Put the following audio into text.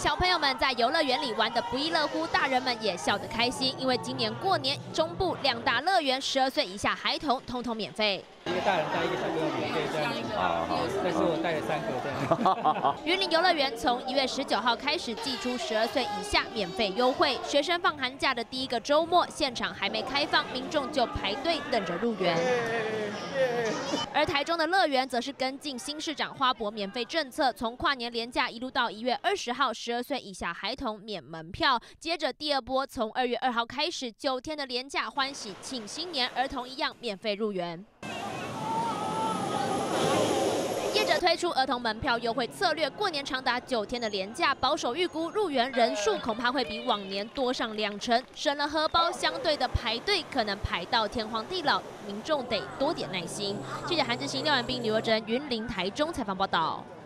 小朋友们在游乐园里玩得不亦乐乎，大人们也笑得开心，因为今年过年中部两大乐园，十二岁以下孩童通通免费。一个大人带一个小朋友免费这样子，但是我带了三个这样。云林游乐园从一月十九号开始寄出十二岁以下免费优惠，学生放寒假的第一个周末，现场还没开放，民众就排队等着入园。而台中的乐园则是跟进新市长花博免费政策，从跨年连假一路到一月二十号，十二岁以下孩童免门票。接着第二波从二月二号开始，九天的连假欢喜请新年，儿童一样免费入园。业者推出儿童门票优惠策略，过年长达九天的廉价，保守预估入园人数恐怕会比往年多上两成，省了荷包，相对的排队可能排到天荒地老，民众得多点耐心。记者韩志行、廖婉斌、刘若珍，云林台中采访报道。